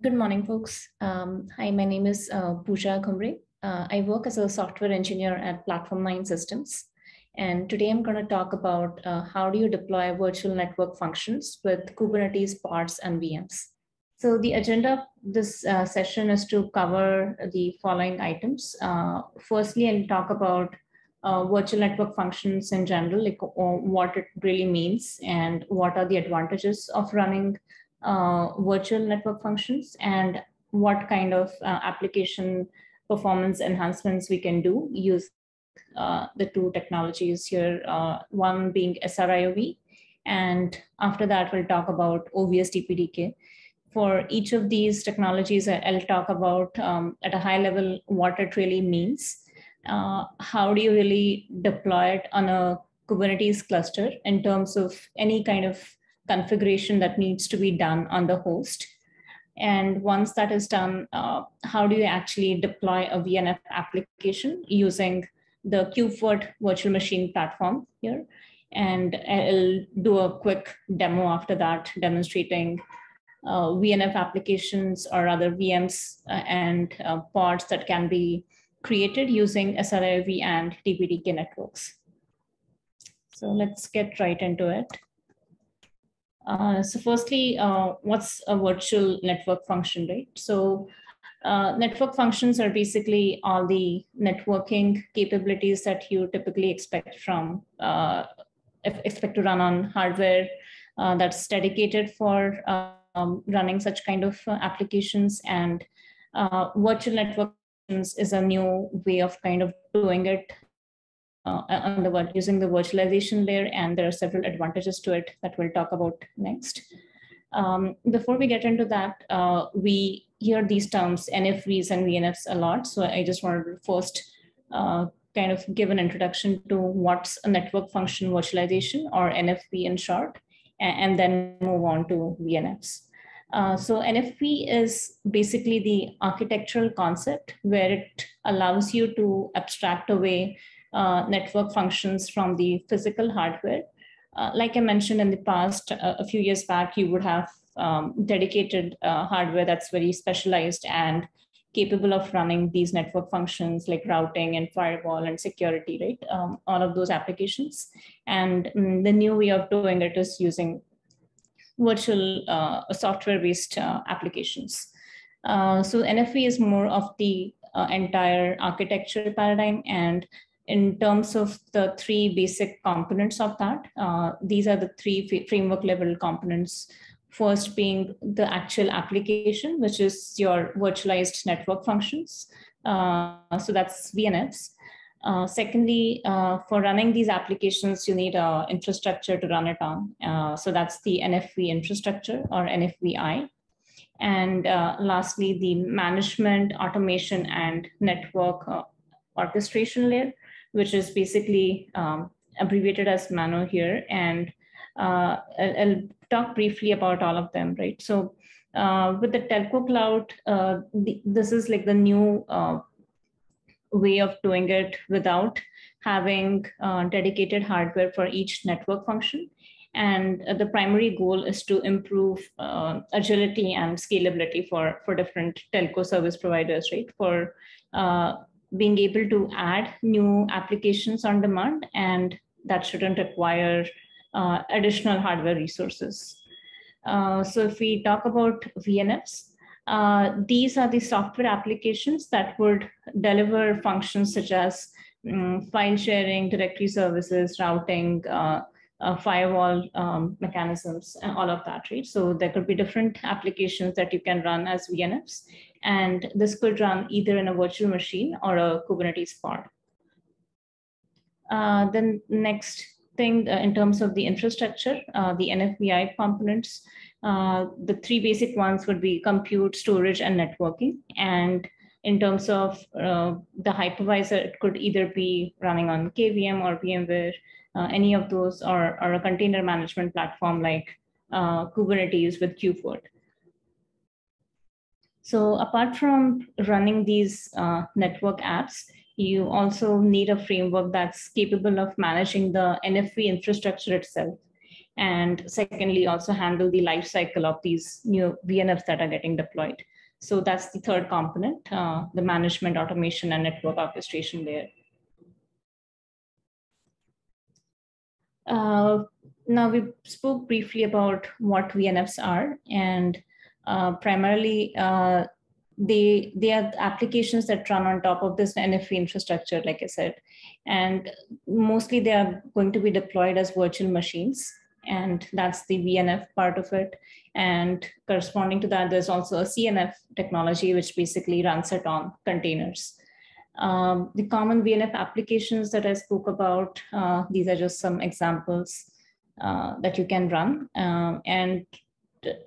Good morning, folks. Um, hi, my name is uh, Pooja Khumre. Uh, I work as a software engineer at Platform 9 Systems. And today I'm going to talk about uh, how do you deploy virtual network functions with Kubernetes pods and VMs. So the agenda of this uh, session is to cover the following items. Uh, firstly, I'll talk about uh, virtual network functions in general, like what it really means and what are the advantages of running uh, virtual network functions and what kind of uh, application performance enhancements we can do use uh, the two technologies here, uh, one being SRIOV, and after that we'll talk about OVS DPDK. For each of these technologies, I'll talk about um, at a high level what it really means. Uh, how do you really deploy it on a Kubernetes cluster in terms of any kind of configuration that needs to be done on the host. And once that is done, uh, how do you actually deploy a VNF application using the KubeVirt virtual machine platform here? And I'll do a quick demo after that, demonstrating uh, VNF applications or other VMs uh, and uh, pods that can be created using SRIOV and DPDK networks. So let's get right into it. Uh, so firstly, uh, what's a virtual network function, right? So uh, network functions are basically all the networking capabilities that you typically expect from, uh, expect to run on hardware uh, that's dedicated for um, running such kind of applications. And virtual network is a new way of kind of doing it uh, on the using the virtualization layer, and there are several advantages to it that we'll talk about next. Um, before we get into that, uh, we hear these terms NFVs and VNFs a lot. So I just wanted to first uh, kind of give an introduction to what's a network function virtualization or NFV in short, and, and then move on to VNFs. Uh, so NFV is basically the architectural concept where it allows you to abstract away uh, network functions from the physical hardware. Uh, like I mentioned in the past, uh, a few years back, you would have um, dedicated uh, hardware that's very specialized and capable of running these network functions like routing and firewall and security, right? Um, all of those applications. And um, the new way of doing it is using virtual uh, software-based uh, applications. so NFV is more of the entire architecture paradigm and in terms of the three basic components of that, uh, these are the three framework level components. First being the actual application, which is your virtualized network functions. Uh, so that's VNFs. Uh, secondly, uh, for running these applications, you need uh, infrastructure to run it on. Uh, so that's the NFV infrastructure or NFVI. And lastly, the management, automation, and network orchestration layer, which is basically um, abbreviated as Mano here. And uh, I'll, talk briefly about all of them, right? So uh, with the telco cloud, uh, the, this is like the new uh, way of doing it without having uh, dedicated hardware for each network function. And uh, the primary goal is to improve agility and scalability for, for different telco service providers, right? For being able to add new applications on demand, and that shouldn't require uh, additional hardware resources. Uh, so if we talk about VNFs, uh, these are the software applications that would deliver functions such as um, file sharing, directory services, routing, uh, uh, firewall um, mechanisms, and all of that, right? So there could be different applications that you can run as VNFs. And this could run either in a virtual machine or a Kubernetes pod. Uh, then next thing uh, in terms of the infrastructure, uh, the NFVI components, uh, the three basic ones would be compute, storage, and networking. And in terms of uh, the hypervisor, it could either be running on KVM or VMware, uh, any of those, or, or a container management platform like Kubernetes with KubeVirt. So apart from running these uh, network apps, you also need a framework that's capable of managing the NFV infrastructure itself. And secondly, also handle the life cycle of these new VNFs that are getting deployed. So that's the third component, uh, the management, automation, and network orchestration layer. Uh, now we spoke briefly about what VNFs are, and uh, primarily uh, they they are applications that run on top of this NFV infrastructure, like I said, and mostly they are going to be deployed as virtual machines, and that's the VNF part of it. And corresponding to that, there's also a CNF technology, which basically runs it on containers. Um, the common VNF applications that I spoke about, uh, these are just some examples uh, that you can run. Um, and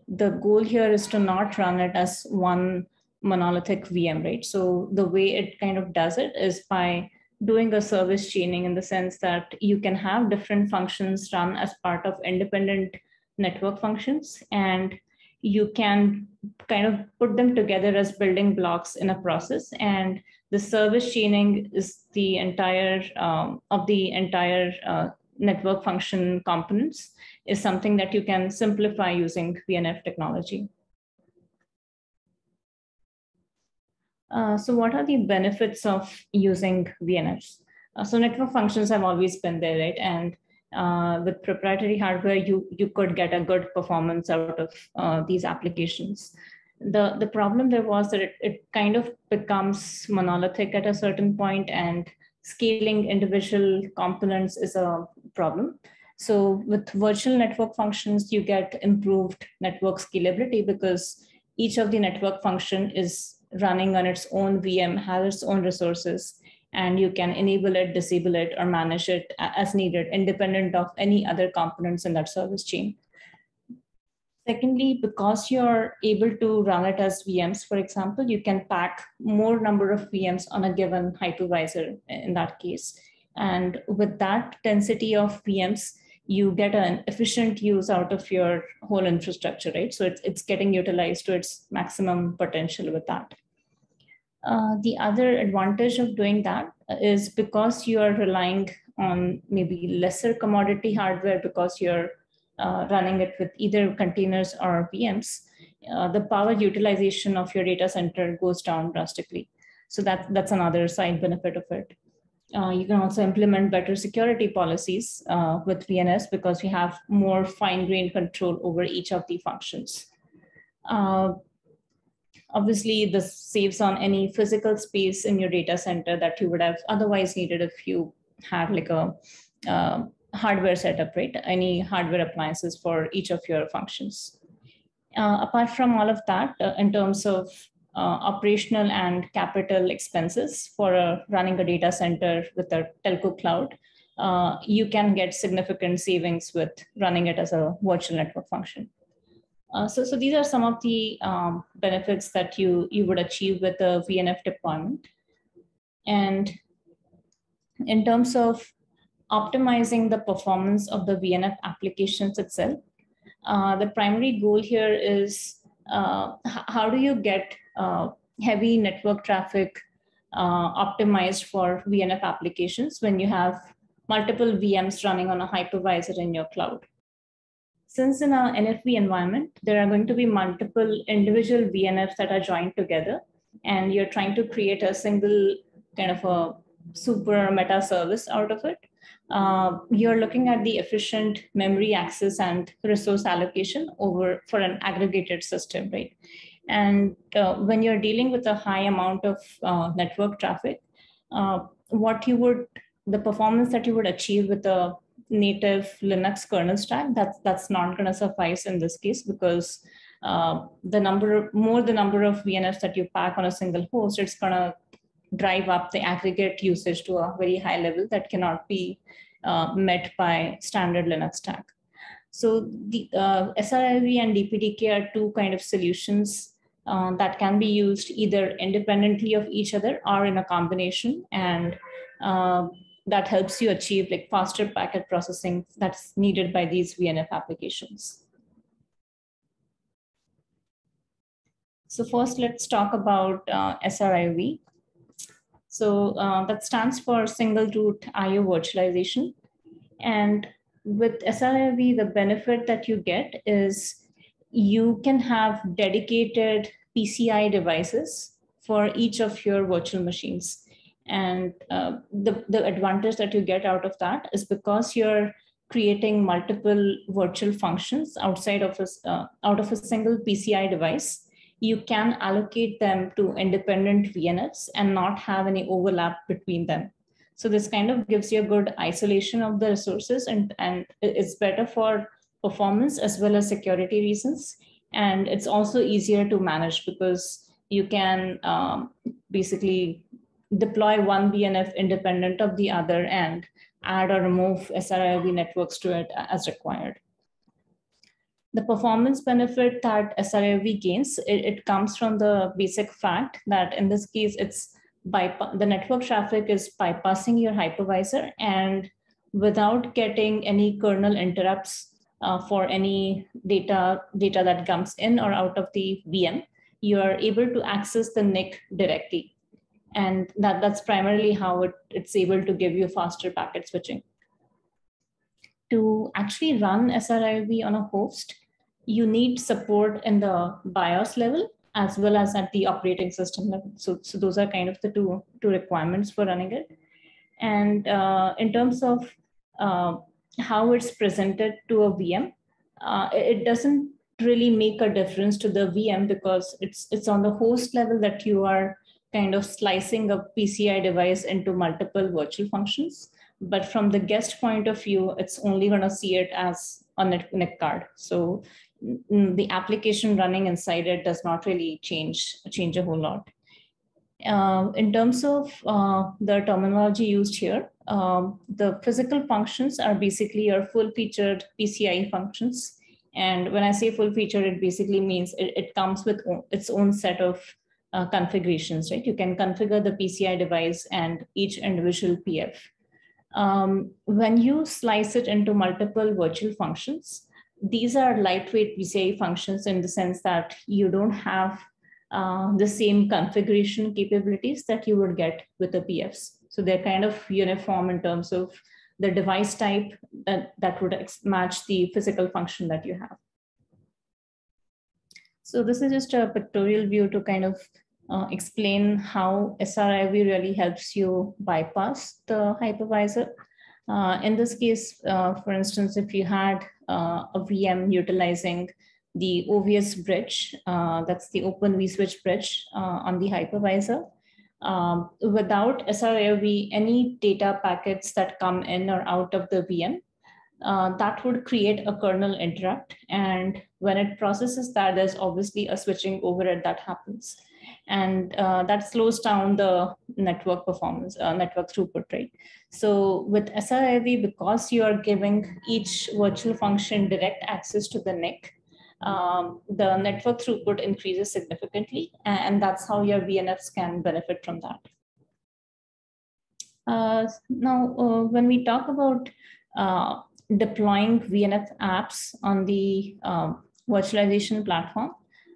the goal here is to not run it as one monolithic VM, right? So the way it kind of does it is by doing a service chaining in the sense that you can have different functions run as part of independent network functions and you can kind of put them together as building blocks in a process and the service chaining is the entire um, of the entire uh, network function components is something that you can simplify using VNF technology. Uh, so what are the benefits of using VNFs? Uh, so network functions have always been there, right? And uh, with proprietary hardware, you, you could get a good performance out of uh, these applications. The, the problem there was that it, it kind of becomes monolithic at a certain point and scaling individual components is a problem. So with virtual network functions, you get improved network scalability because each of the network function is running on its own VM, has its own resources, and you can enable it, disable it, or manage it as needed, independent of any other components in that service chain. Secondly, because you're able to run it as VMs, for example, you can pack more number of VMs on a given hypervisor in that case. And with that density of VMs, you get an efficient use out of your whole infrastructure, right? So it's, it's getting utilized to its maximum potential with that. Uh, the other advantage of doing that is because you are relying on maybe lesser commodity hardware because you're uh, running it with either containers or VMs, uh, the power utilization of your data center goes down drastically. So that, that's another side benefit of it. Uh, you can also implement better security policies uh, with VNFs because we have more fine-grained control over each of the functions. Uh, obviously, this saves on any physical space in your data center that you would have otherwise needed if you had like a uh, hardware setup, right? Any hardware appliances for each of your functions. Uh, apart from all of that, uh, in terms of uh, operational and capital expenses for uh, running a data center with a telco cloud, uh, you can get significant savings with running it as a virtual network function. Uh, so, so these are some of the um, benefits that you, you would achieve with a VNF deployment. And in terms of optimizing the performance of the VNF applications itself, uh, the primary goal here is uh, how do you get uh, heavy network traffic uh, optimized for VNF applications when you have multiple VMs running on a hypervisor in your cloud. Since in an NFV environment, there are going to be multiple individual VNFs that are joined together, and you're trying to create a single kind of a super meta service out of it. Uh, you're looking at the efficient memory access and resource allocation over for an aggregated system, right? And uh, when you're dealing with a high amount of uh, network traffic, uh, what you would, the performance that you would achieve with a native Linux kernel stack, that's, that's not going to suffice in this case because uh, the number, more the number of VNFs that you pack on a single host, it's going to drive up the aggregate usage to a very high level that cannot be uh, met by standard Linux stack. So the uh, SRIOV and DPDK are two kind of solutions uh, that can be used either independently of each other or in a combination. And uh, that helps you achieve like faster packet processing that's needed by these VNF applications. So first, let's talk about uh, SRIOV. So uh, that stands for single root IO virtualization. And with SRIOV, the benefit that you get is you can have dedicated PCI devices for each of your virtual machines. And uh, the, the advantage that you get out of that is because you're creating multiple virtual functions outside of a, uh, out of a single PCI device, you can allocate them to independent VNFs and not have any overlap between them. So this kind of gives you a good isolation of the resources and, and it's better for performance as well as security reasons. And it's also easier to manage because you can um, basically deploy one VNF independent of the other and add or remove SRIOV networks to it as required. The performance benefit that SRIOV gains, it, it comes from the basic fact that in this case, it's by the network traffic is bypassing your hypervisor and without getting any kernel interrupts uh, for any data, data that comes in or out of the VM, you are able to access the NIC directly. And that, that's primarily how it, it's able to give you faster packet switching. To actually run SRIOV on a host, you need support in the BIOS level as well as at the operating system level. So, so those are kind of the two, two requirements for running it. And uh, in terms of uh, how it's presented to a VM, uh, it doesn't really make a difference to the VM because it's it's on the host level that you are kind of slicing a PCI device into multiple virtual functions. But from the guest point of view, it's only going to see it as a NIC card. So the application running inside it does not really change change a whole lot. Uh, in terms of uh, the terminology used here, um, the physical functions are basically your full featured PCI functions. And when I say full featured, it basically means it, it comes with its own set of uh, configurations, right? You can configure the PCI device and each individual PF. Um, when you slice it into multiple virtual functions, these are lightweight PCI functions in the sense that you don't have uh, the same configuration capabilities that you would get with the PFs. So they're kind of uniform in terms of the device type that, that would match the physical function that you have. So this is just a pictorial view to kind of uh, explain how SRIOV really helps you bypass the hypervisor. Uh, in this case, uh, for instance, if you had uh, a VM utilizing the OVS bridge, uh, that's the Open vSwitch bridge uh, on the hypervisor, um, without SRIOV, any data packets that come in or out of the VM, uh, that would create a kernel interrupt. And when it processes that, there's obviously a switching overhead that happens and uh, that slows down the network performance, uh, network throughput, right? So with SRIOV, because you are giving each virtual function direct access to the NIC, um, the network throughput increases significantly, and that's how your VNFs can benefit from that. Uh, now, uh, when we talk about uh, deploying VNF apps on the um, virtualization platform,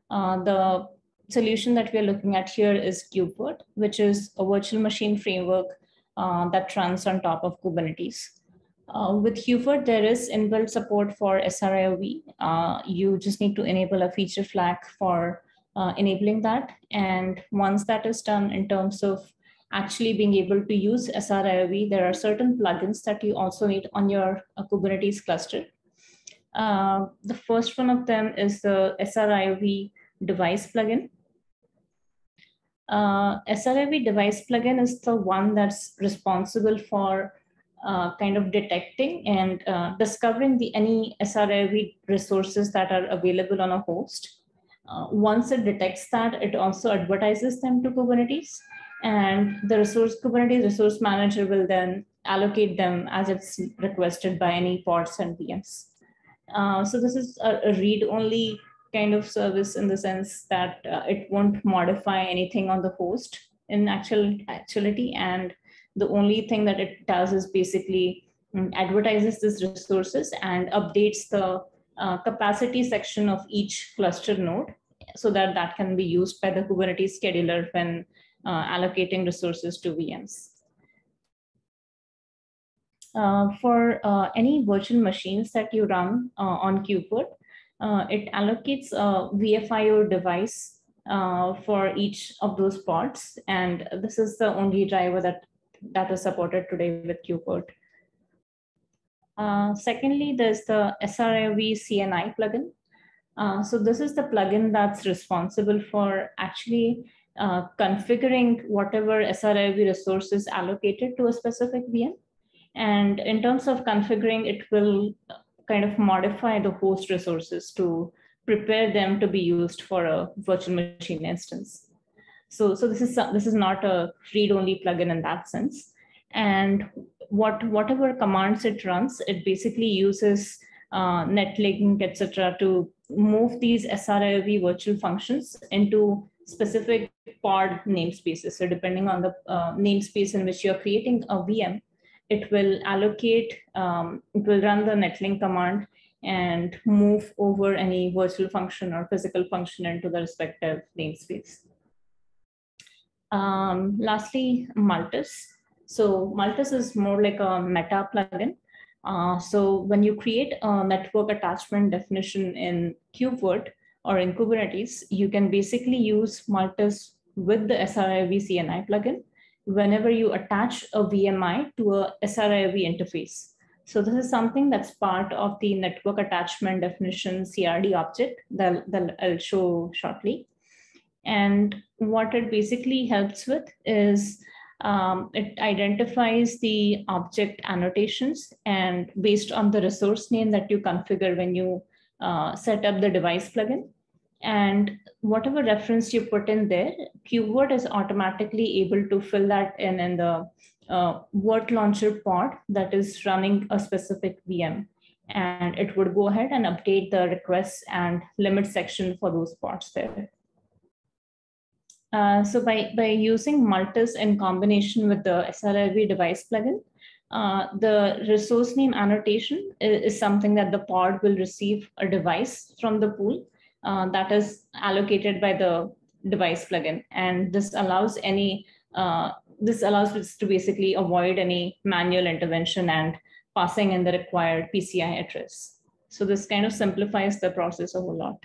uh, the solution that we're looking at here is KubeVirt, which is a virtual machine framework uh, that runs on top of Kubernetes. Uh, with KubeVirt, there is inbuilt support for SRIOV. Uh, you just need to enable a feature flag for uh, enabling that. And once that is done in terms of actually being able to use SRIOV, there are certain plugins that you also need on your uh, Kubernetes cluster. Uh, the first one of them is the SRIOV device plugin. Uh, device plugin is the one that's responsible for uh, kind of detecting and uh, discovering the any SRIOV resources that are available on a host. Uh, once it detects that, it also advertises them to Kubernetes, and the resource Kubernetes resource manager will then allocate them as it's requested by any pods and VMs. Uh, so this is a, a read-only kind of service in the sense that uh, it won't modify anything on the host in actual actuality and the only thing that it does is basically um, advertises these resources and updates the uh, capacity section of each cluster node so that that can be used by the Kubernetes scheduler when uh, allocating resources to VMs. Uh, for uh, any virtual machines that you run uh, on KubeVirt, uh, it allocates a VFIO device uh, for each of those pods. And this is the only driver that, that is supported today with KubeVirt. Uh, secondly, there's the SRIOV CNI plugin. so this is the plugin that's responsible for actually uh, configuring whatever SRIOV resources allocated to a specific VM. And in terms of configuring, it will kind of modify the host resources to prepare them to be used for a virtual machine instance. So, so this is this is not a read-only plugin in that sense. And what whatever commands it runs, it basically uses uh, netlink, etc., to move these SRIOV virtual functions into specific pod namespaces. So depending on the uh, namespace in which you're creating a VM, it will allocate, um, it will run the netlink command and move over any virtual function or physical function into the respective namespace. Um, lastly, Multus. So Multus is more like a meta plugin. Uh, so when you create a network attachment definition in KubeVirt, or in Kubernetes, you can basically use Multus with the SRIOV CNI plugin whenever you attach a VMI to a SRIOV interface. So this is something that's part of the network attachment definition CRD object that, that I'll show shortly. And what it basically helps with is um, it identifies the object annotations and based on the resource name that you configure when you uh, set up the device plugin, and whatever reference you put in there, KubeVirt is automatically able to fill that in in the uh, Virt launcher pod that is running a specific VM. And it would go ahead and update the requests and limit section for those pods there. Uh, so by, by using Multus in combination with the SRIOV device plugin, uh, the resource name annotation is, is, something that the pod will receive a device from the pool uh, that is allocated by the device plugin. And this allows any, uh, this allows us to basically avoid any manual intervention and passing in the required PCI address. So this kind of simplifies the process a whole lot.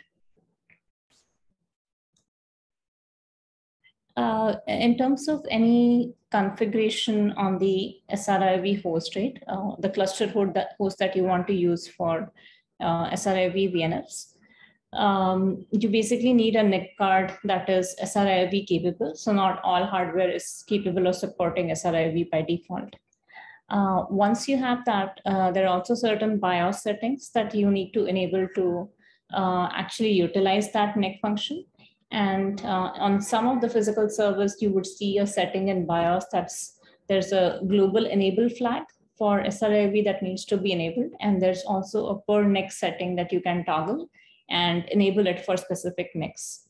Uh, in terms of any configuration on the SRIOV host, right, uh, the cluster host that, host that you want to use for uh, SRIOV VNFs, um, you basically need a NIC card that is SRIOV capable. So not all hardware is capable of supporting SRIOV by default. Uh, once you have that, uh, there are also certain BIOS settings that you need to enable to uh, actually utilize that NIC function. And uh, on some of the physical servers, you would see a setting in BIOS that's there's a global enable flag for SRIOV that needs to be enabled. And there's also a per NIC setting that you can toggle and enable it for specific NICs.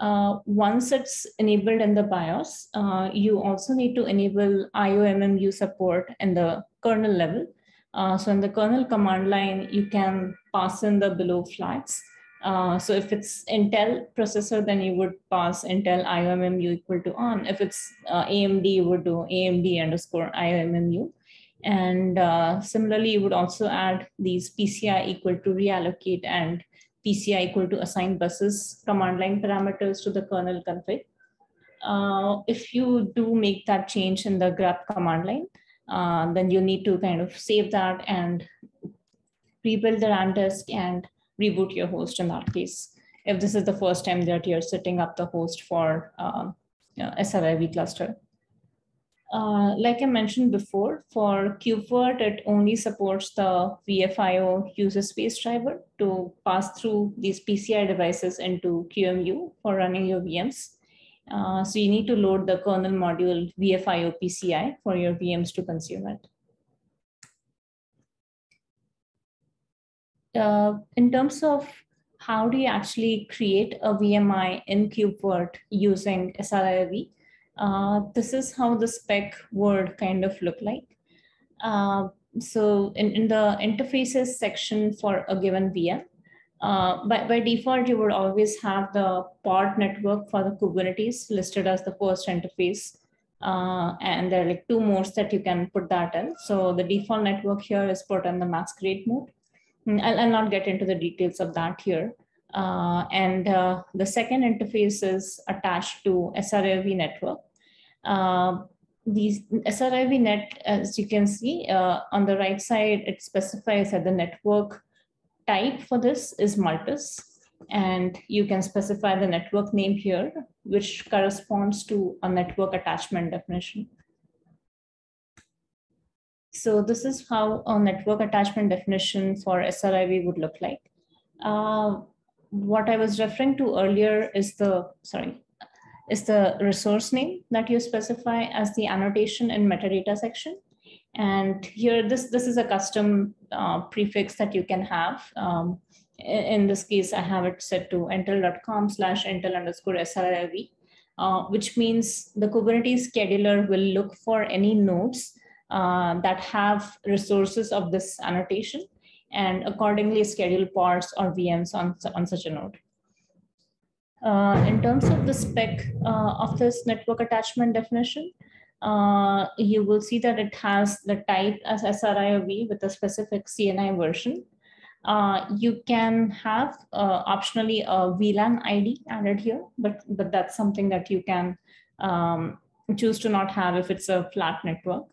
Uh, once it's enabled in the BIOS, uh, you also need to enable IOMMU support in the kernel level. Uh, so in the kernel command line, you can pass in the below flags. Uh, so if it's Intel processor, then you would pass Intel IOMMU equal to on. If it's uh, AMD, you would do AMD underscore IOMMU. And uh, similarly, you would also add these PCI equal to reallocate and PCI equal to assign buses command line parameters to the kernel config. Uh, if you do make that change in the GRUB command line, uh, then you need to kind of save that and rebuild the RAM disk and reboot your host in that case. If this is the first time that you're setting up the host for uh, SRIOV cluster. Uh, like I mentioned before, for KubeVirt, it only supports the VFIO user space driver to pass through these PCI devices into QEMU for running your VMs. Uh, so you need to load the kernel module VFIO PCI for your VMs to consume it. Uh, in terms of how do you actually create a VMI in KubeVirt using SRIOV, uh, this is how the spec would kind of look like. Uh, so in, in the interfaces section for a given VM, uh, by, by default, you would always have the pod network for the Kubernetes listed as the first interface Uh, and there are like two modes that you can put that in. So the default network here is put in the masquerade mode. Mm, I'll, I'll not get into the details of that here. Uh, and uh, the second interface is attached to SRIOV network. Uh, these SRIOV net, as you can see uh, on the right side, it specifies that the network type for this is Multus. And you can specify the network name here, which corresponds to a network attachment definition. So this is how a network attachment definition for SRIOV would look like. Uh, what I was referring to earlier is the, sorry, is the resource name that you specify as the annotation in metadata section. And here, this, this is a custom uh, prefix that you can have. Um, in this case, I have it set to intel.com slash intel underscore SRIOV, uh, which means the Kubernetes scheduler will look for any nodes uh, that have resources of this annotation and accordingly schedule pods or VMs on, on such a node. Uh, in terms of the spec uh, of this network attachment definition, uh, you will see that it has the type as SRIOV with a specific CNI version. Uh, you can have uh, optionally a VLAN ID added here, but, but that's something that you can um, choose to not have if it's a flat network.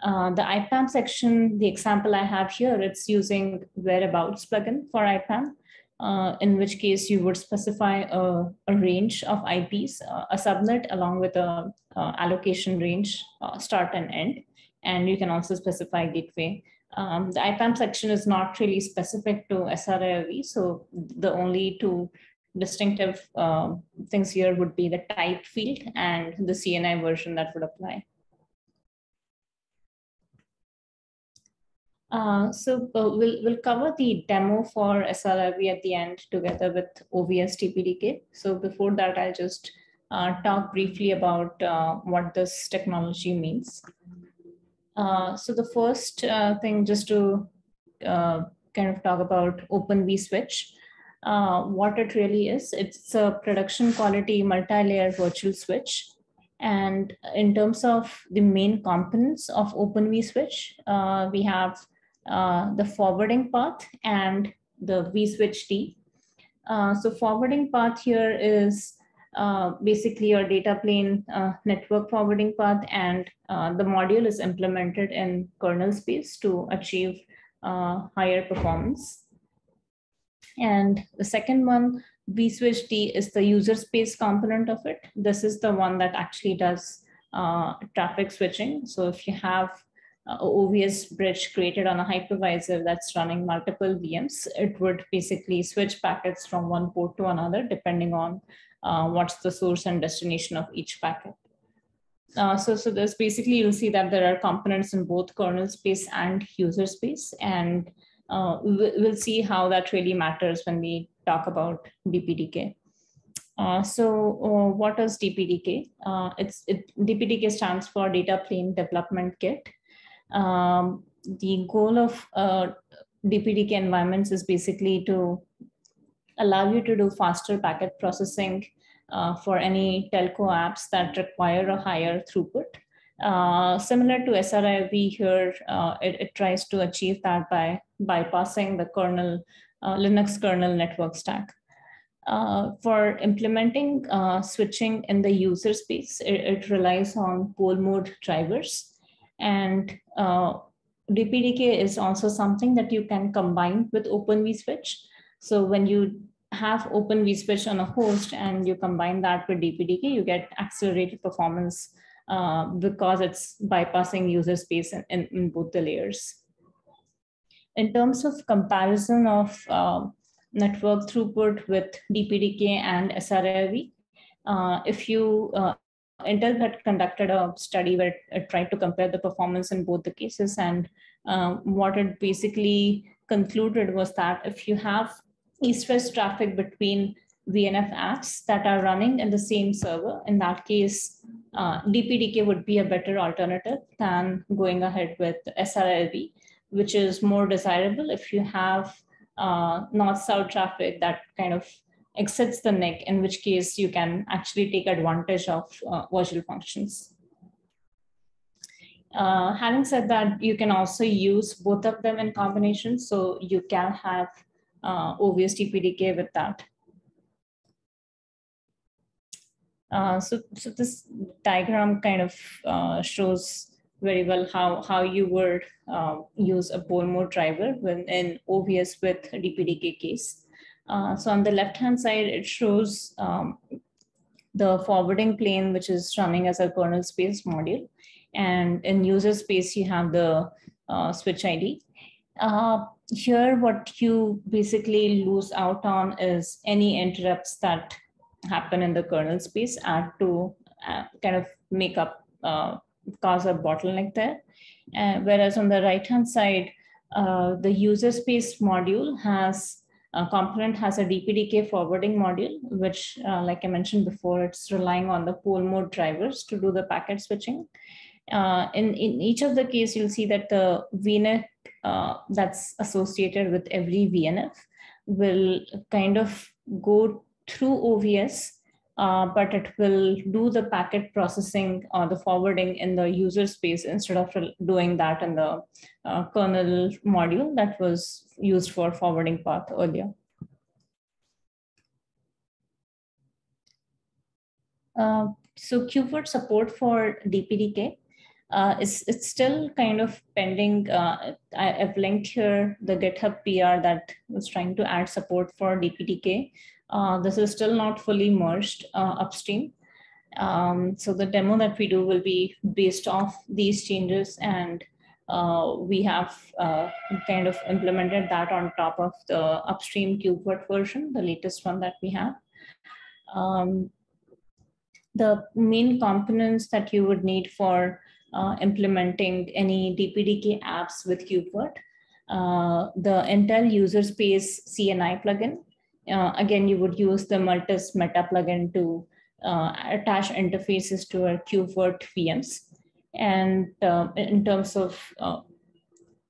Uh, the IPAM section, the example I have here, it's using whereabouts plugin for IPAM, uh, in which case you would specify a, a range of IPs, uh, a subnet along with a uh, allocation range, uh, start and end. And you can also specify gateway. Um, the IPAM section is not really specific to SRIOV. So the only two distinctive things here would be the type field and the CNI version that would apply. Uh, so uh, we'll, we'll cover the demo for SRIOV at the end together with OVS DPDK. So before that, I'll just uh, talk briefly about uh, what this technology means. Uh, so the first uh, thing just to kind of talk about Open vSwitch. what it really is, it's a production quality multi-layer virtual switch and in terms of the main components of Open vSwitch, uh, we have uh, the forwarding path and the vSwitch Uh, so forwarding path here is uh, basically your data plane uh, network forwarding path and uh, the module is implemented in kernel space to achieve higher performance. And the second one, vSwitch is the user space component of it. This is the one that actually does traffic switching. So if you have uh, OVS bridge created on a hypervisor that's running multiple VMs, it would basically switch packets from one port to another, depending on uh, what's the source and destination of each packet. Uh, so, so there's basically, you'll see that there are components in both kernel space and user space. And uh, we'll see how that really matters when we talk about DPDK. Uh, so uh, what is DPDK? Uh, it's it, DPDK stands for Data Plane Development Kit. Um, the goal of uh, DPDK environments is basically to allow you to do faster packet processing uh, for any telco apps that require a higher throughput. Uh, similar to SRIOV here, uh, it, it, tries to achieve that by bypassing the kernel, uh, Linux kernel network stack. Uh, for implementing switching in the user space, it, it relies on poll mode drivers. And uh, DPDK is also something that you can combine with Open vSwitch. So when you have Open vSwitch on a host and you combine that with DPDK, you get accelerated performance uh, because it's bypassing user space in, in, in, both the layers. In terms of comparison of uh, network throughput with DPDK and SRIOV, uh, if you uh, Intel had conducted a study where it tried to compare the performance in both the cases. And um, what it basically concluded was that if you have east-west traffic between VNF apps that are running in the same server, in that case, uh, DPDK would be a better alternative than going ahead with SRIOV, which is more desirable if you have uh, north-south traffic that kind of exits the NIC, in which case you can actually take advantage of uh, virtual functions. Uh, having said that, you can also use both of them in combination. So you can have uh, OVS DPDK with that. Uh, so, so this diagram kind of uh, shows very well how, how you would uh, use a poll mode driver when in OVS with DPDK case. Uh, so on the left-hand side, it shows um, the forwarding plane, which is running as a kernel space module. And in user space, you have the uh, switch ID. Uh, here, what you basically lose out on is any interrupts that happen in the kernel space add to uh, kind of make up, uh, cause a bottleneck there. Whereas on the right-hand side, the user space module has a component has a DPDK forwarding module, which, uh, like I mentioned before, it's relying on the poll mode drivers to do the packet switching. Uh, in, in each of the case, you'll see that the VNet uh, that's associated with every VNF will kind of go through OVS, uh, but it will do the packet processing or the forwarding in the user space instead of doing that in the uh, kernel module that was used for forwarding path earlier. Uh, so KubeVirt support for DPDK uh, is it's still kind of pending. Uh, I, have linked here the GitHub PR that was trying to add support for DPDK. Uh, this is still not fully merged uh, upstream. Um, so the demo that we do will be based off these changes and uh, we have uh, kind of implemented that on top of the upstream KubeVirt version, the latest one that we have. Um, the main components that you would need for uh, implementing any DPDK apps with KubeVirt, uh, the Intel user space CNI plugin, uh, again, you would use the Multus Meta plugin to uh, attach interfaces to our KubeVirt VMs. And uh, in terms of uh,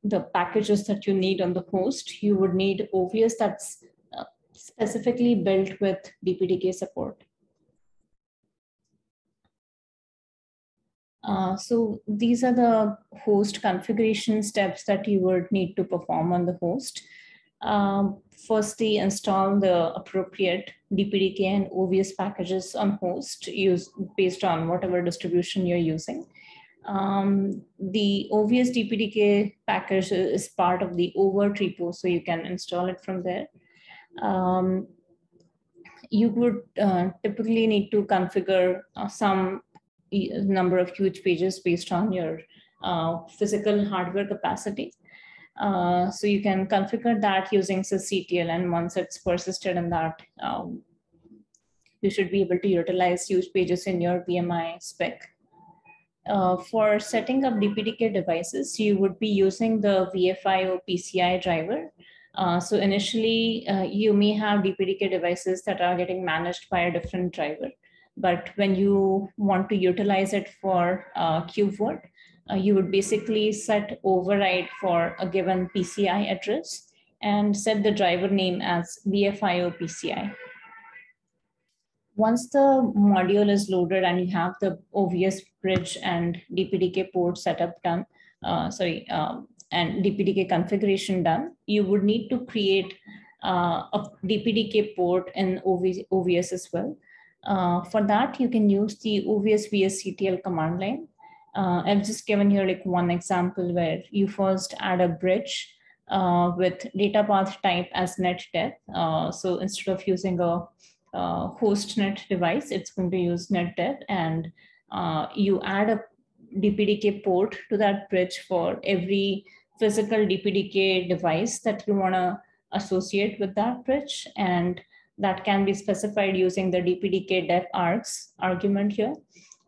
the packages that you need on the host, you would need OVS that's uh, specifically built with DPDK support. Uh, so these are the host configuration steps that you would need to perform on the host. Um, firstly, install the appropriate DPDK and OVS packages on host use based on whatever distribution you're using. Um, the OVS DPDK package is part of the oVirt repo, so you can install it from there. Um, you would uh, typically need to configure uh, some number of huge pages based on your uh, physical hardware capacity. Uh, so you can configure that using sysctl and once it's persisted in that, um, you should be able to utilize huge pages in your VMI spec. Uh, for setting up DPDK devices, you would be using the VFIO PCI driver. Uh, so initially, uh, you may have DPDK devices that are getting managed by a different driver. But when you want to utilize it for uh, KubeVirt, uh, you would basically set override for a given PCI address and set the driver name as VFIO PCI. Once the module is loaded and you have the OVS bridge and DPDK port setup done, uh, sorry, um, and DPDK configuration done, you would need to create uh, a DPDK port in OVS, OVS as well. Uh, for that, you can use the OVS VSCTL command line uh, I've just given here like one example where you first add a bridge uh, with data path type as netdev. Uh, so instead of using a uh, hostnet device, it's going to use netdev and uh, you add a DPDK port to that bridge for every physical DPDK device that you want to associate with that bridge. And that can be specified using the DPDK dev args argument here.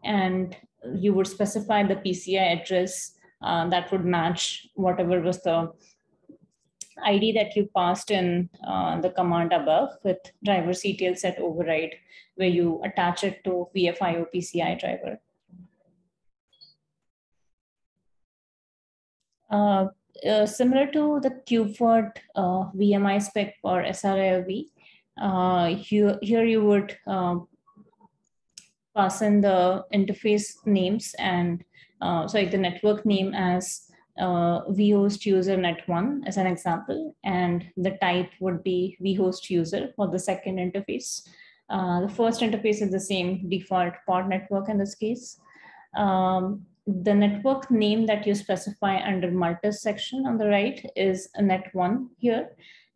And you would specify the PCI address uh, that would match whatever was the ID that you passed in uh, the command above with driver CTL set override, where you attach it to VFIO PCI driver. Uh, uh, similar to the KubeVirt uh, VMI spec for SRIOV, uh, here, here you would um, pass in the interface names and uh, sorry, the network name as uh, vhost user net1 as an example, and the type would be vhost user for the second interface. Uh, the first interface is the same default pod network in this case. Um, the network name that you specify under Multus section on the right is net1 here.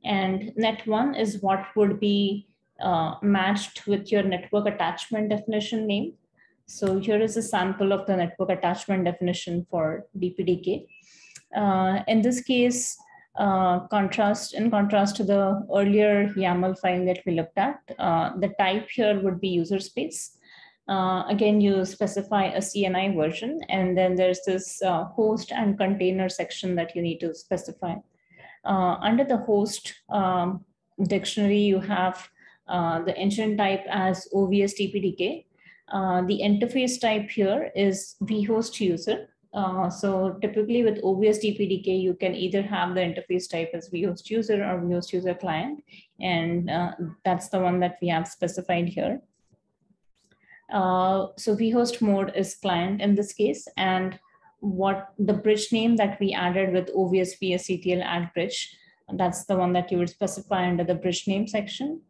And net1 is what would be uh, matched with your network attachment definition name. So here is a sample of the network attachment definition for DPDK. Uh, in this case, uh, contrast in contrast to the earlier YAML file that we looked at, uh, the type here would be user space. Uh, again, you specify a CNI version, and then there's this host and container section that you need to specify. Under the host um, dictionary, you have the engine type as OVS DPDK. the interface type here is vhost user. Uh, so typically with OVS DPDK, you can either have the interface type as vhost user or vhost user client. And uh, that's the one that we have specified here. Uh, so vhost mode is client in this case. And what the bridge name that we added with OVS VSCTL add bridge, that's the one that you would specify under the bridge name section.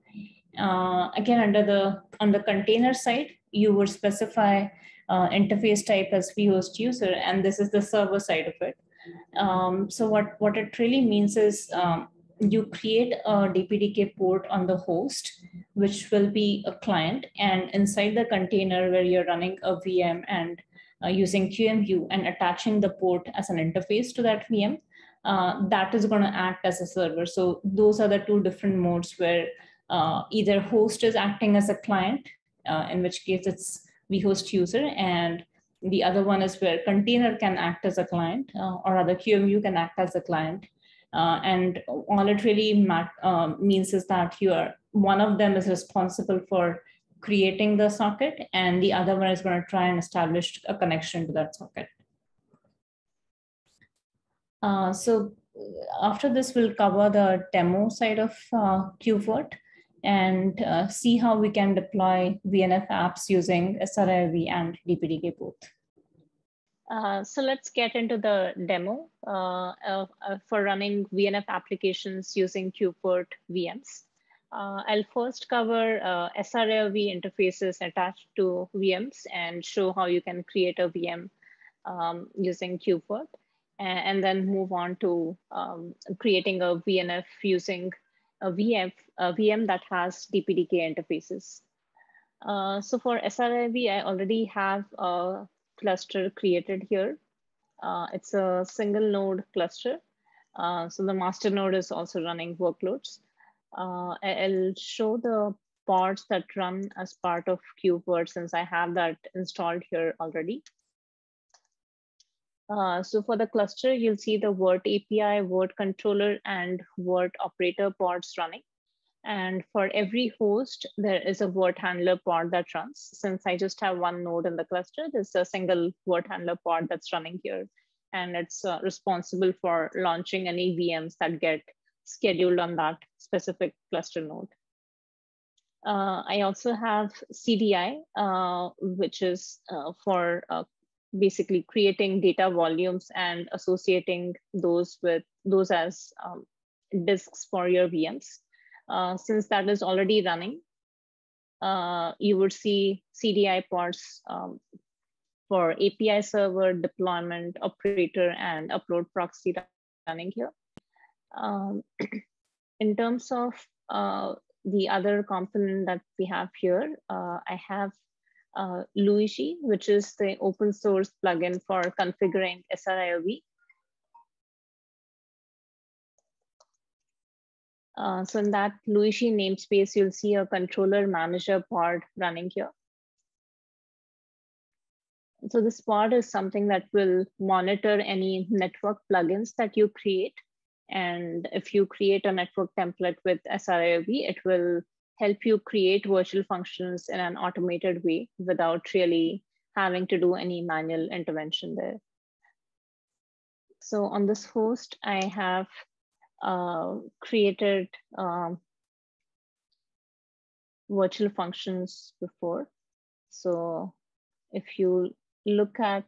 Uh, again, under the on the container side, you would specify uh, interface type as vhost user, and this is the server side of it. Um, so what, what it really means is um, you create a DPDK port on the host, which will be a client, and inside the container where you're running a VM and uh, using QEMU and attaching the port as an interface to that VM, uh, that is going to act as a server. So those are the two different modes where uh, either host is acting as a client, uh, in which case it's vhost user and the other one is where container can act as a client uh, or other QEMU can act as a client. Uh, and all it really uh, means is that you are, one of them is responsible for creating the socket and the other one is going to try and establish a connection to that socket. Uh, so after this, we'll cover the demo side of uh, KubeVirt and uh, see how we can deploy VNF apps using SRIOV and DPDK both. Uh, so let's get into the demo uh, uh, for running VNF applications using KubeVirt VMs. Uh, I'll first cover uh, SRIOV interfaces attached to VMs and show how you can create a VM um, using KubeVirt, and, and, then move on to um, creating a VNF using a VM, a VM that has DPDK interfaces. Uh, so for SRIOV, I already have a cluster created here. Uh, it's a single node cluster. Uh, so the master node is also running workloads. Uh, I'll show the pods that run as part of KubeVirt since I have that installed here already. Uh, so for the cluster, you'll see the virt API, virt controller, and virt operator pods running. And for every host, there is a virt handler pod that runs. Since I just have one node in the cluster, there's a single virt handler pod that's running here. And it's uh, responsible for launching any VMs that get scheduled on that specific cluster node. Uh, I also have CDI, uh, which is uh, for uh, basically creating data volumes and associating those with those as um, disks for your VMs. Uh, since that is already running, uh, you would see CDI pods um, for API server, deployment, operator, and upload proxy running here. Um, in terms of uh, the other component that we have here, uh, I have uh, Luigi, which is the open source plugin for configuring SRIOV. Uh, so in that Luigi namespace, you'll see a controller manager pod running here. So this pod is something that will monitor any network plugins that you create. And if you create a network template with SRIOV, it will help you create virtual functions in an automated way without really having to do any manual intervention there. So on this host, I have uh, created um, virtual functions before. So if you look at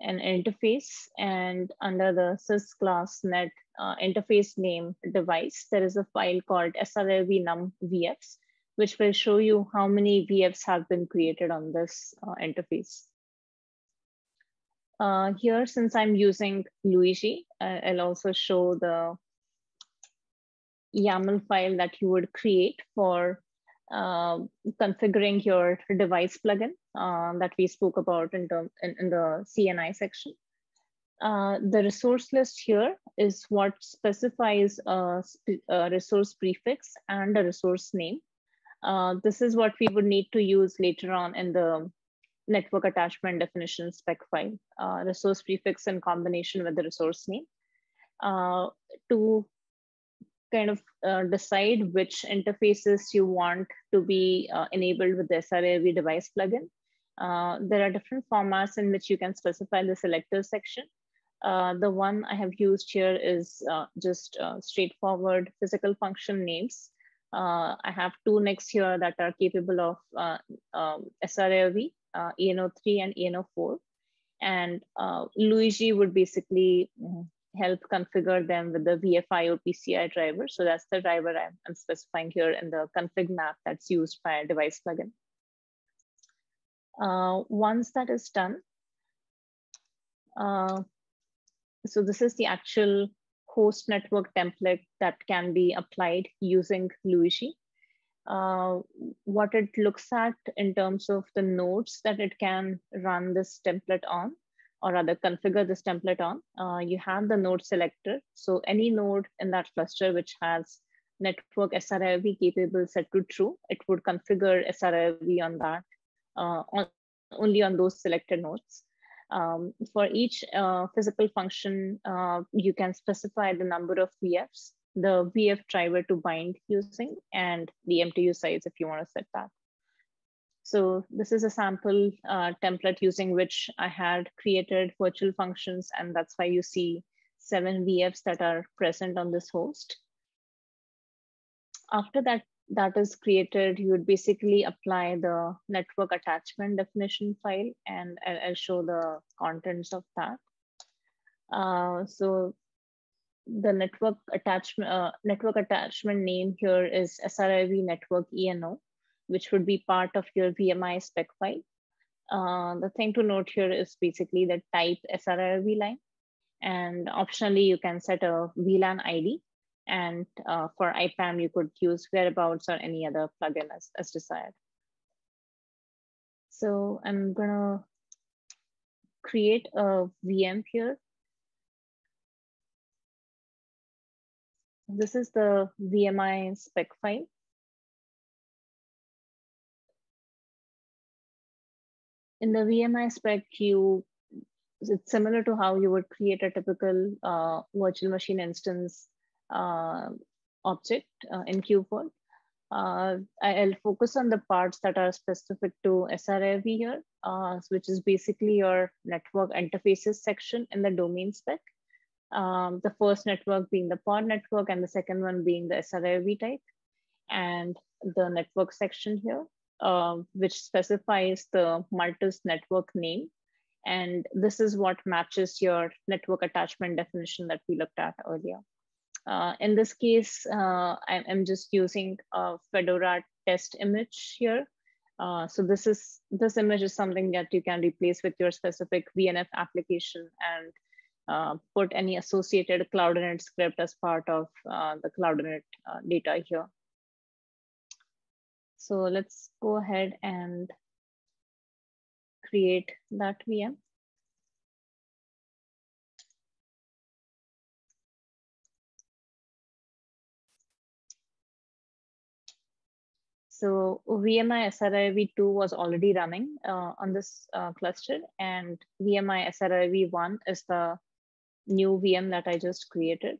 an interface and under the sys class net uh, interface name device, there is a file called sriov num vfs, which will show you how many VFs have been created on this uh, interface. Uh, here, since I'm using Luigi, uh, I'll also show the YAML file that you would create for uh, configuring your device plugin uh, that we spoke about in, term, in, in the CNI section. Uh, the resource list here is what specifies a, a, resource prefix and a resource name. Uh, this is what we would need to use later on in the network attachment definition spec file, uh, resource prefix in combination with the resource name. Uh, to kind of uh, decide which interfaces you want to be enabled with the SRIOV device plugin. There are different formats in which you can specify the selector section. Uh, the one I have used here is uh, just uh, straightforward physical function names. I have two NICs here that are capable of um, SRIOV, ENO3 and ENO4. And Luigi would basically mm, help configure them with the VFIO PCI driver. So that's the driver I'm, I'm, specifying here in the config map that's used by device plugin. Uh, once that is done, uh, so this is the actual host network template that can be applied using Luigi. Uh, what it looks at in terms of the nodes that it can run this template on or rather configure this template on, uh, you have the node selector. So any node in that cluster which has network SRIOV capable set to true, it would configure SRIOV on that, uh, on, only on those selected nodes. Um, for each uh, physical function, uh, you can specify the number of VFs, the VF driver to bind using, and the MTU size if you want to set that. So this is a sample uh, template using which I had created virtual functions, and that's why you see seven VFs that are present on this host. After that, that is created, you would basically apply the network attachment definition file, and I'll, show the contents of that. Uh, so the network attachment uh, network attachment name here is SRIOV network ENO which would be part of your VMI spec file. Uh, the thing to note here is basically the type SRIOV line. And optionally, you can set a VLAN ID. And uh, for IPAM, you could use whereabouts or any other plugin as, as desired. So I'm gonna create a VM here. This is the VMI spec file. in the VMI spec, you it's similar to how you would create a typical uh, virtual machine instance object uh, in KubeVirt. Uh, I'll focus on the parts that are specific to SRIOV here, uh, which is basically your network interfaces section in the domain spec. Um, the first network being the pod network and the second one being the SRIOV type and the network section here uh, which specifies the Multus network name. And this is what matches your network attachment definition that we looked at earlier. Uh, in this case, uh, I'm just using a Fedora test image here. Uh, so this is this image is something that you can replace with your specific VNF application and uh, put any associated Cloud script as part of uh, the Cloud uh, data here. So let's go ahead and create that VM. So VMI SRIOV2 was already running uh, on this uh, cluster and VMI SRIOV1 is the new VM that I just created.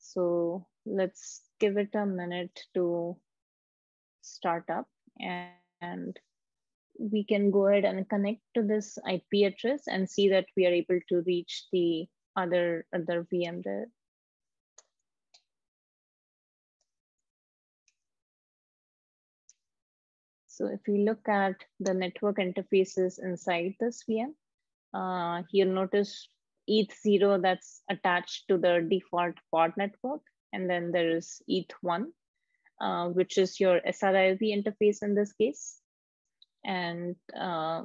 So let's give it a minute to startup and, and we can go ahead and connect to this IP address and see that we are able to reach the other, other VM there. So if we look at the network interfaces inside this VM, Uh, you'll notice ETH0 that's attached to the default pod network. And then there is ETH1, uh, which is your SRIOV interface in this case. And uh,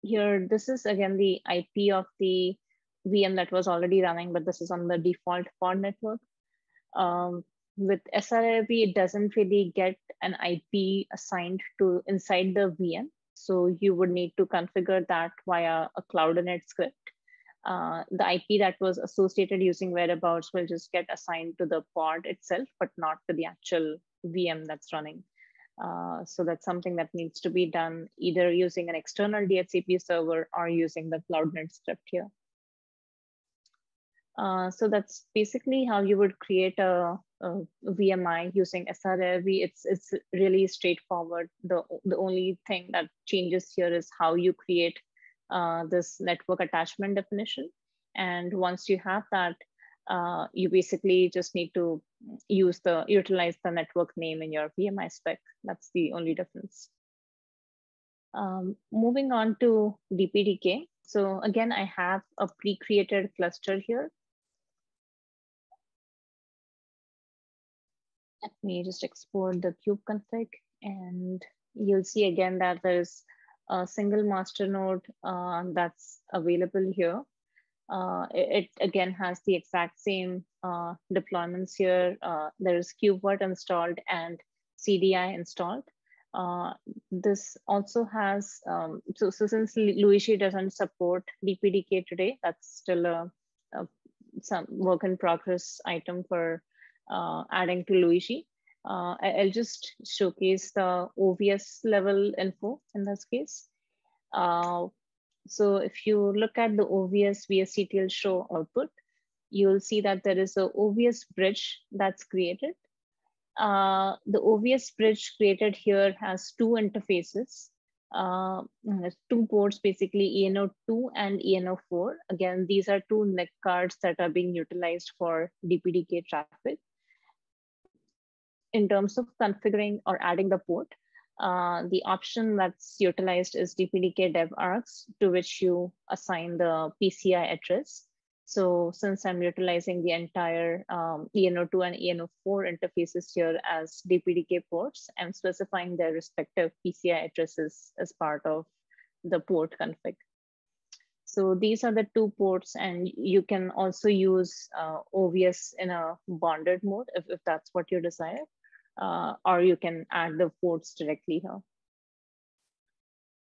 here, this is again the IP of the VM that was already running, but this is on the default pod network. Um, with SRIOV, it doesn't really get an IP assigned to inside the VM. So you would need to configure that via a CloudInit script. Uh, the IP that was associated using whereabouts will just get assigned to the pod itself, but not to the actual VM that's running. Uh, so that's something that needs to be done either using an external DHCP server or using the CloudInit script here. Uh, so that's basically how you would create a, a VMI using SRIOV. It's it's really straightforward. The the only thing that changes here is how you create uh, this network attachment definition. And once you have that, uh, you basically just need to use the utilize the network name in your VMI spec. That's the only difference. Um, moving on to DPDK. So again, I have a pre-created cluster here. Let me just export the kube config and you'll see again that there's a single master node uh, that's available here. Uh, it, it, again has the exact same uh, deployments here. Uh, there's KubeVirt installed and CDI installed. Uh, this also has, um, so, so since Luigi doesn't support DPDK today, that's still a, a some work in progress item for adding to Luigi. Uh, I'll just showcase the OVS level info in this case. Uh, so if you look at the OVS VSCTL show output, you'll see that there is a OVS bridge that's created. Uh, the OVS bridge created here has two interfaces, uh, two ports, basically ENO2 and ENO4. Again, these are two NIC cards that are being utilized for DPDK traffic in terms of configuring or adding the port, uh, the option that's utilized is dpdk dev args to which you assign the PCI address. So since I'm utilizing the entire um, ENO2 and ENO4 interfaces here as DPDK ports, I'm specifying their respective PCI addresses as part of the port config. So these are the two ports and you can also use uh, OVS in a bonded mode if, if that's what you desire uh, or you can add the ports directly here.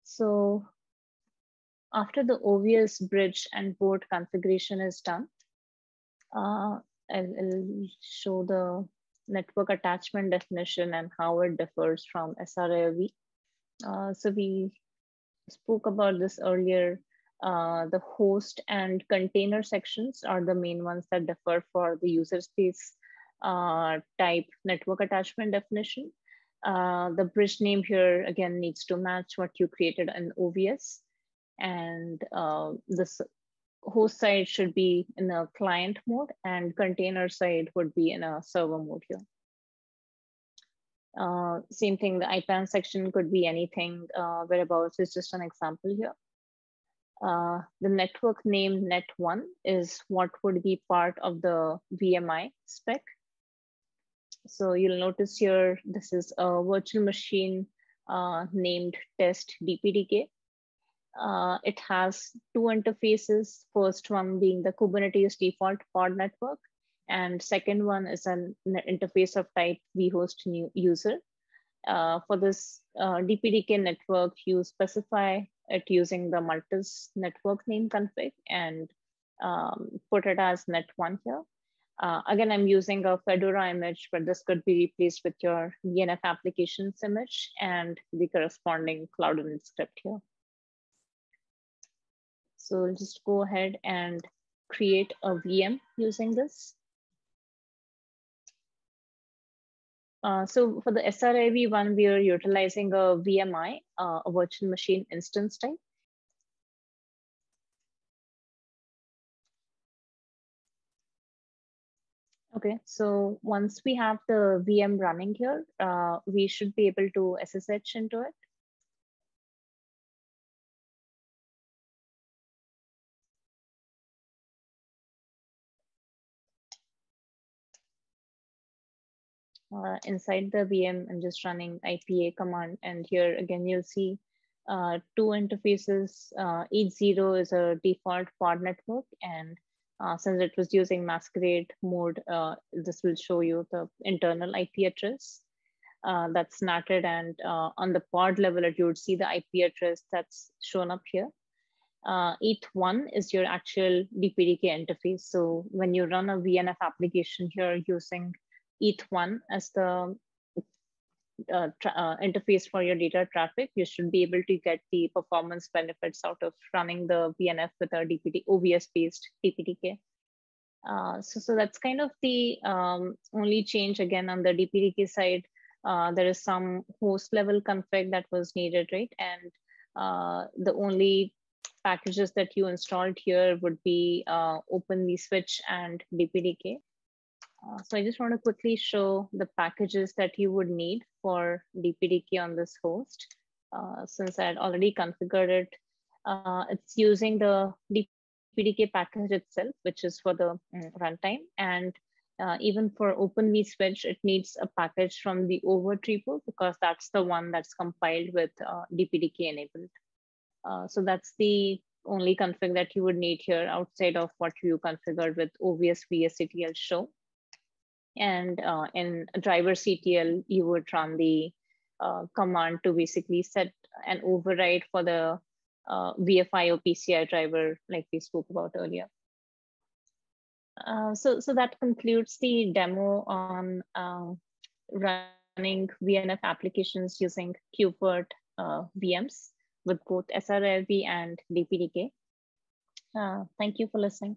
So after the OVS bridge and port configuration is done, uh, I'll, I'll, show the network attachment definition and how it differs from SRIOV. Uh, so we spoke about this earlier. Uh, the host and container sections are the main ones that differ for the user space uh, type network attachment definition. Uh, the bridge name here again needs to match what you created in OVS. And uh, this host side should be in a client mode and container side would be in a server mode here. Uh, same thing, the IPAM section could be anything, uh, whereabouts is just an example here. Uh, the network name net1 is what would be part of the VMI spec. So you'll notice here, this is a virtual machine uh, named test DPDK. Uh, it has two interfaces, first one being the Kubernetes default pod network, and second one is an interface of type vhost new user. Uh, for this uh, DPDK network, you specify it using the Multus network name config and um, put it as net1 here. Uh, again, I'm using a Fedora image, but this could be replaced with your VNF applications image and the corresponding CloudInit script here. So we'll just go ahead and create a VM using this. Uh, so for the SRIOV one, we are utilizing a VMI, uh, a virtual machine instance type. Okay, so once we have the VM running here, uh, we should be able to SSH into it. Uh, inside the VM, I'm just running IPA command. And here again, you'll see uh, two interfaces. Uh, ETH0 is a default pod network and uh, since it was using masquerade mode, uh, this will show you the internal IP address uh, that's NATed. And on the pod level, you would see the IP address that's shown up here. Uh, ETH1 is your actual DPDK interface. So when you run a VNF application here using ETH1 as the uh, uh, interface for your data traffic, you should be able to get the performance benefits out of running the VNF with a DPD OVS-based DPDK. Uh, so, so that's kind of the um, only change again on the DPDK side. Uh, there is some host level config that was needed, right? And uh, the only packages that you installed here would be uh, Open vSwitch and DPDK. Uh, so I just want to quickly show the packages that you would need for DPDK on this host. Uh, since I had already configured it, uh, it's using the DPDK package itself, which is for the um, runtime. And uh, even for Open vSwitch, it needs a package from the oVirt repo because that's the one that's compiled with uh, DPDK enabled. So that's the only config that you would need here outside of what you configured with OVS VSCTL show. And uh, in driverctl, you would run the uh, command to basically set an override for the uh, VFIO PCI driver, like we spoke about earlier. Uh, so, so that concludes the demo on um, running VNF applications using KubeVirt uh, VMs with both SRIOV and DPDK. Uh, thank you for listening.